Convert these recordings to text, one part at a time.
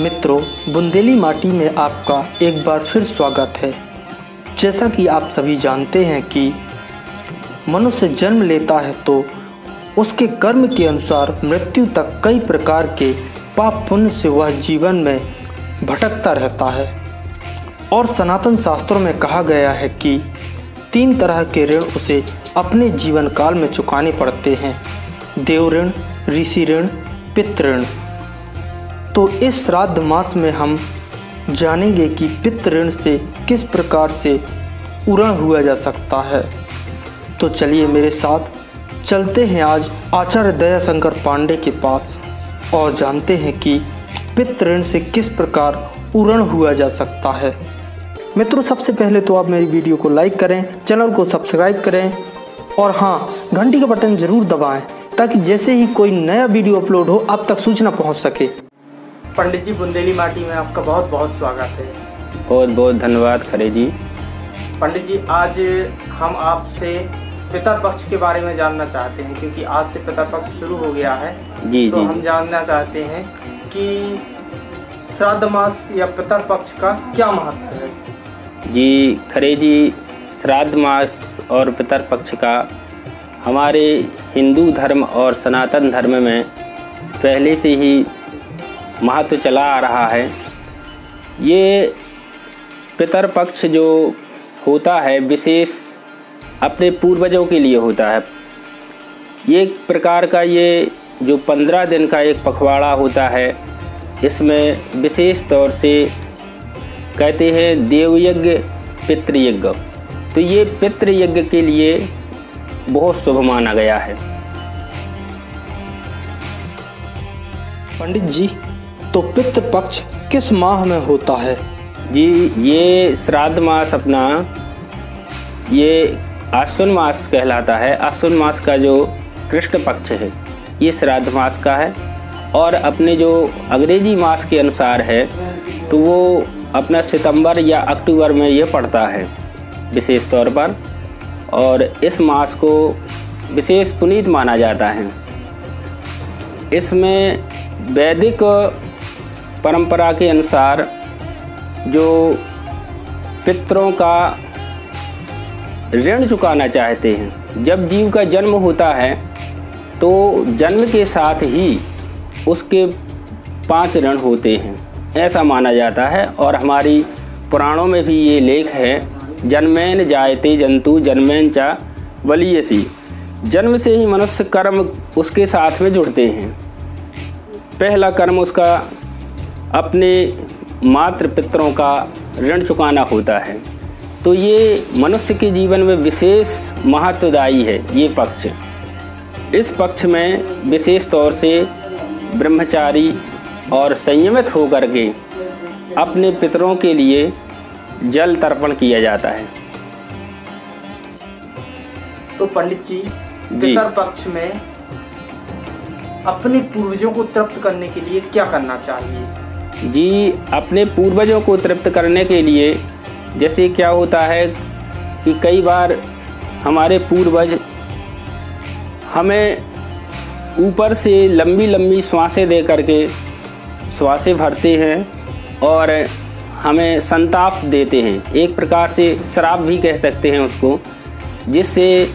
मित्रों, बुंदेली माटी में आपका एक बार फिर स्वागत है। जैसा कि आप सभी जानते हैं कि मनुष्य जन्म लेता है तो उसके कर्म के अनुसार मृत्यु तक कई प्रकार के पाप पुण्य से वह जीवन में भटकता रहता है। और सनातन शास्त्रों में कहा गया है कि तीन तरह के ऋण उसे अपने जीवन काल में चुकाने पड़ते हैं। देव ऋण ऋषि ऋण, पितृण। तो इस श्राद्ध मास में हम जानेंगे कि पितृ ऋण से किस प्रकार से उरण हुआ जा सकता है। तो चलिए मेरे साथ चलते हैं आज आचार्य दयाशंकर पांडे के पास और जानते हैं कि पितृण से किस प्रकार उरण हुआ जा सकता है। मित्रों, सबसे पहले तो आप मेरी वीडियो को लाइक करें, चैनल को सब्सक्राइब करें और हाँ घंटी का बटन ज़रूर दबाएँ ताकि जैसे ही कोई नया वीडियो अपलोड हो, आप तक सूचना पहुँच सके। पंडित जी बुंदेली माटी में आपका बहुत बहुत स्वागत है। बहुत बहुत धन्यवाद खरे जी। पंडित जी आज हम आपसे पितर पक्ष के बारे में जानना चाहते हैं क्योंकि आज से पितर पक्ष शुरू हो गया है। जी तो जी। हम जानना चाहते हैं कि श्राद्ध मास या पितर पक्ष का क्या महत्व है? जी खरे जी श्राद्ध मास और पितर पक्ष का हमारे हिंदू धर्म और सनातन धर्म में पहले से ही महत्व चला आ रहा है। ये पितर पक्ष जो होता है, विशेष अपने पूर्वजों के लिए होता है। ये एक प्रकार का ये जो पंद्रह दिन का एक पखवाड़ा होता है, इसमें विशेष तौर से कहते हैं देवयज्ञ, पितृयज्ञ। तो ये पितृयज्ञ के लिए बहुत शुभ माना गया है। पंडित जी तो पितृ पक्ष किस माह में होता है? जी, ये श्राद्ध मास अपना, ये आश्विन मास कहलाता है। आश्विन मास का जो कृष्ण पक्ष है, ये श्राद्ध मास का है। और अपने जो अंग्रेज़ी मास के अनुसार है तो वो अपना सितंबर या अक्टूबर में ये पड़ता है, विशेष तौर पर। और इस मास को विशेष पुनीत माना जाता है। इसमें वैदिक परंपरा के अनुसार जो पितरों का ऋण चुकाना चाहते हैं, जब जीव का जन्म होता है तो जन्म के साथ ही उसके पाँच ऋण होते हैं। ऐसा माना जाता है और हमारी पुराणों में भी ये लेख है, जन्मैन जायते जंतु जन्मैन चा वलीयसी। जन्म से ही मनुष्य कर्म उसके साथ में जुड़ते हैं। पहला कर्म उसका अपने मातृ पितरों का ऋण चुकाना होता है। तो ये मनुष्य के जीवन में विशेष महत्वदायी है ये पक्ष। इस पक्ष में विशेष तौर से ब्रह्मचारी और संयमित होकर के अपने पितरों के लिए जल तर्पण किया जाता है। तो पंडित जी। पितर पक्ष में अपने पूर्वजों को तृप्त करने के लिए क्या करना चाहिए? जी, अपने पूर्वजों को तृप्त करने के लिए जैसे क्या होता है कि कई बार हमारे पूर्वज हमें ऊपर से लंबी लंबी श्वासें दे करके श्वासें भरते हैं और हमें संताप देते हैं। एक प्रकार से श्राप भी कह सकते हैं उसको, जिससे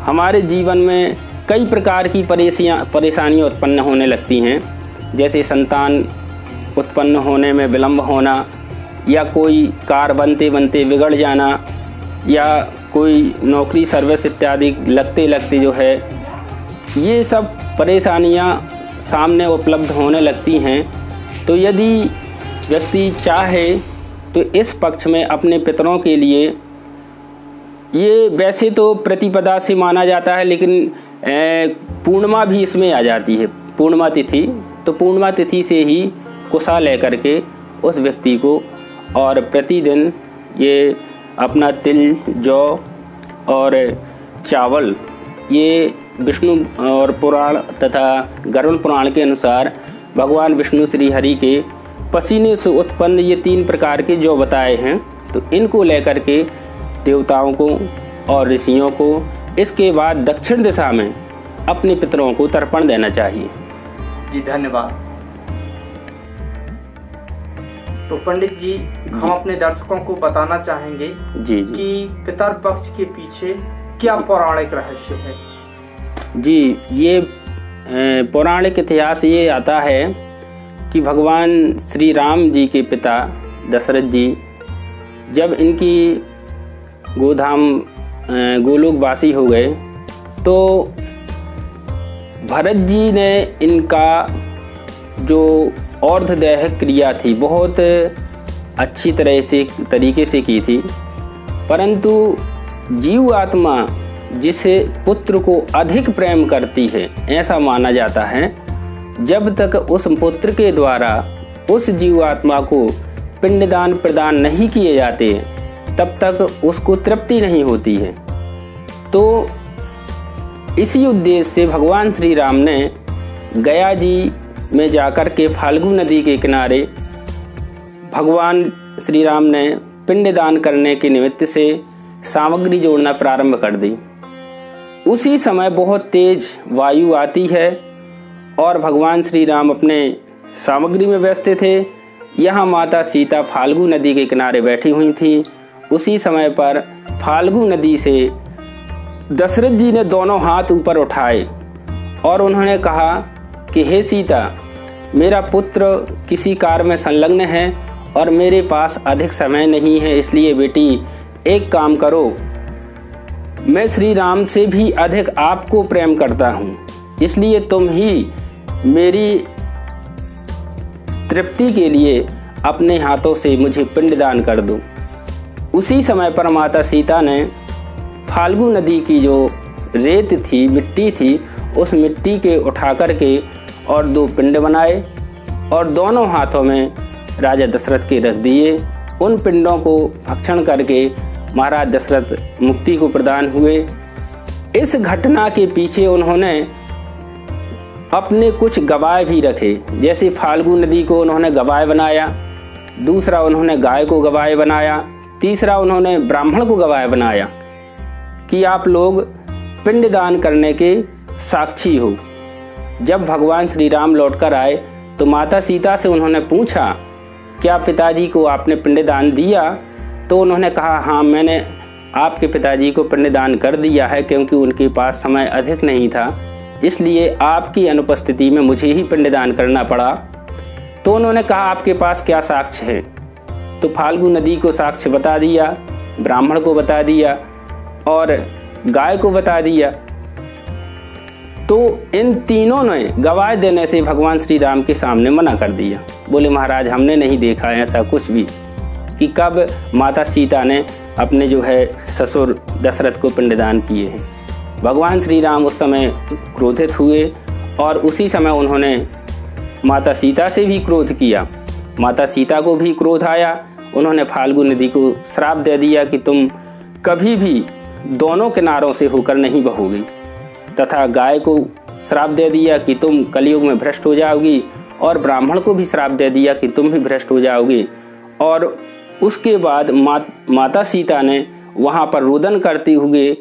हमारे जीवन में कई प्रकार की परेशियाँ परेशानियाँ उत्पन्न होने लगती हैं। जैसे संतान उत्पन्न होने में विलंब होना, या कोई कार बनते बनते बिगड़ जाना, या कोई नौकरी सर्विस इत्यादि लगते लगते जो है, ये सब परेशानियाँ सामने उपलब्ध होने लगती हैं। तो यदि व्यक्ति चाहे तो इस पक्ष में अपने पितरों के लिए ये वैसे तो प्रतिपदा से माना जाता है, लेकिन पूर्णिमा भी इसमें आ जाती है। पूर्णिमा तिथि तो पूर्णिमा तिथि से ही कुशा लेकर के उस व्यक्ति को और प्रतिदिन ये अपना तिल, जौ और चावल, ये विष्णु और पुराण तथा गरुड़ पुराण के अनुसार भगवान विष्णु श्री हरि के पसीने से उत्पन्न ये तीन प्रकार के जो बताए हैं। तो इनको लेकर के देवताओं को और ऋषियों को इसके बाद दक्षिण दिशा में अपने पितरों को तर्पण देना चाहिए। जी, धन्यवाद। तो पंडित जी हम अपने दर्शकों को बताना चाहेंगे जी जी। कि पितर पक्ष के पीछे क्या पौराणिक रहस्य है? जी ये पौराणिक इतिहास ये आता है कि भगवान श्री राम जी के पिता दशरथ जी जब इनकी गोधाम गोलोकवासी हो गए तो भरत जी ने इनका जो और्धदेह क्रिया थी, बहुत अच्छी तरह से, तरीके से की थी। परंतु जीव आत्मा जिसे पुत्र को अधिक प्रेम करती है, ऐसा माना जाता है, जब तक उस पुत्र के द्वारा उस जीव आत्मा को पिंडदान प्रदान नहीं किए जाते, तब तक उसको तृप्ति नहीं होती है। तो इसी उद्देश्य से भगवान श्री राम ने गया जी में जाकर के फाल्गु नदी के किनारे भगवान श्री राम ने पिंडदान करने के निमित्त से सामग्री जोड़ना प्रारंभ कर दी। उसी समय बहुत तेज वायु आती है और भगवान श्री राम अपने सामग्री में व्यस्त थे। यहाँ माता सीता फाल्गु नदी के किनारे बैठी हुई थी। उसी समय पर फाल्गु नदी से दशरथ जी ने दोनों हाथ ऊपर उठाए और उन्होंने कहा कि, हे सीता मेरा पुत्र किसी कार्य में संलग्न है और मेरे पास अधिक समय नहीं है, इसलिए बेटी, एक काम करो। मैं श्री राम से भी अधिक आपको प्रेम करता हूँ, इसलिए तुम ही मेरी तृप्ति के लिए अपने हाथों से मुझे पिंडदान कर दो। उसी समय पर माता सीता ने फाल्गु नदी की जो रेत थी, मिट्टी थी, उस मिट्टी के उठा करके और दो पिंड बनाए और दोनों हाथों में राजा दशरथ के रख दिए। उन पिंडों को भक्षण करके महाराज दशरथ मुक्ति को प्रदान हुए। इस घटना के पीछे उन्होंने अपने कुछ गवाय भी रखे। जैसे फाल्गु नदी को उन्होंने गवाय बनाया, दूसरा उन्होंने गाय को गवाय बनाया, तीसरा उन्होंने ब्राह्मण को गवाय बनाया कि आप लोग पिंडदान करने के साक्षी हो। जब भगवान श्री राम लौटकर आए तो माता सीता से उन्होंने पूछा, क्या पिताजी को आपने पिंडदान दिया? तो उन्होंने कहा हाँ मैंने आपके पिताजी को पिंडदान कर दिया है क्योंकि उनके पास समय अधिक नहीं था, इसलिए आपकी अनुपस्थिति में मुझे ही पिंडदान करना पड़ा। तो उन्होंने कहा, आपके पास क्या साक्ष्य है? तो फाल्गु नदी को साक्ष्य बता दिया, ब्राह्मण को बता दिया, और गाय को बता दिया तो इन तीनों ने गवाह देने से भगवान श्री राम के सामने मना कर दिया। बोले, महाराज, हमने नहीं देखा ऐसा कुछ भी कि कब माता सीता ने अपने जो है ससुर दशरथ को पिंडदान किए हैं। भगवान श्री राम उस समय क्रोधित हुए और उसी समय उन्होंने माता सीता से भी क्रोध किया। माता सीता को भी क्रोध आया। उन्होंने फाल्गु नदी को श्राप दे दिया कि तुम कभी भी दोनों किनारों से होकर नहीं बहोगी। तथा गाय को श्राप दे दिया कि तुम कलयुग में भ्रष्ट हो जाओगी और ब्राह्मण को भी श्राप दे दिया कि तुम भी भ्रष्ट हो जाओगे। और उसके बाद मा, माता सीता ने वहाँ पर रुदन करते हुए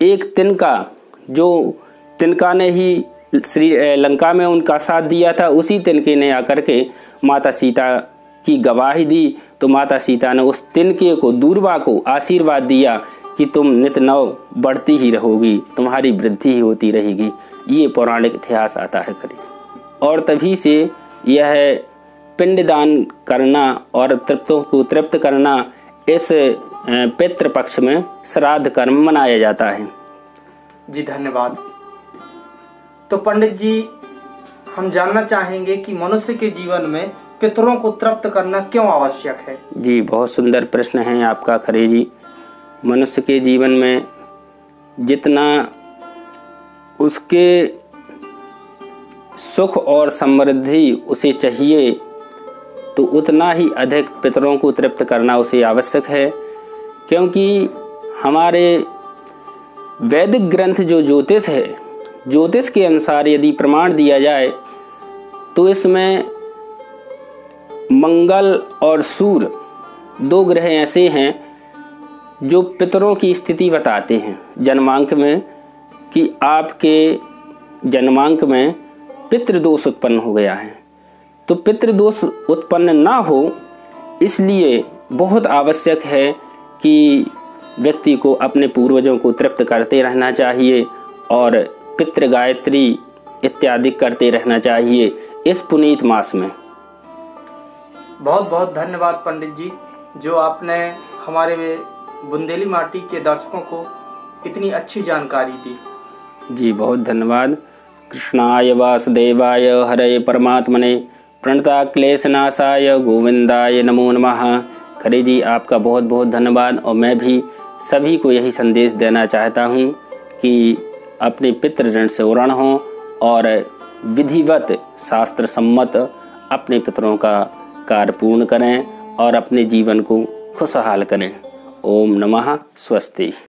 एक तिनका जो तिनका ने ही श्री लंका में उनका साथ दिया था उसी तिनके ने आकर के माता सीता की गवाही दी। तो माता सीता ने उस तिनके को दूरबा को आशीर्वाद दिया कि तुम नित नव बढ़ती ही रहोगी तुम्हारी वृद्धि ही होती रहेगी। ये पौराणिक इतिहास आता है करीब। और तभी से यह पिंडदान करना और तृप्तों को तृप्त करना इस पितृ पक्ष में श्राद्ध कर्म मनाया जाता है। जी धन्यवाद। तो पंडित जी हम जानना चाहेंगे कि मनुष्य के जीवन में पितरों को तृप्त करना क्यों आवश्यक है? जी बहुत सुंदर प्रश्न है आपका खरे जी। मनुष्य के जीवन में जितना उसके सुख और समृद्धि उसे चाहिए तो उतना ही अधिक पितरों को तृप्त करना उसे आवश्यक है। क्योंकि हमारे वैदिक ग्रंथ जो ज्योतिष है, ज्योतिष के अनुसार यदि प्रमाण दिया जाए तो इसमें मंगल और सूर्य दो ग्रह ऐसे हैं जो पितरों की स्थिति बताते हैं, जन्मांक में, कि आपके जन्मांक में पितृदोष उत्पन्न हो गया है। तो पितृदोष उत्पन्न ना हो, इसलिए बहुत आवश्यक है कि व्यक्ति को अपने पूर्वजों को तृप्त करते रहना चाहिए और पितृ गायत्री इत्यादि करते रहना चाहिए इस पुनीत मास में। बहुत बहुत धन्यवाद पंडित जी, जो आपने हमारे बुंदेली माटी के दर्शकों को इतनी अच्छी जानकारी दी। जी, बहुत धन्यवाद। कृष्णाय वासुदेवाय, हरे परमात्मने। प्रणता क्लेशनाशाय गोविंदाय नमो नमः। खरे जी, आपका बहुत बहुत धन्यवाद। और मैं भी सभी को यही संदेश देना चाहता हूँ कि अपने पितृ ऋण से उरण हों और विधिवत शास्त्र सम्मत अपने पितरों का कार्य पूर्ण करें और अपने जीवन को खुशहाल करें। ओम नमः स्वस्ति।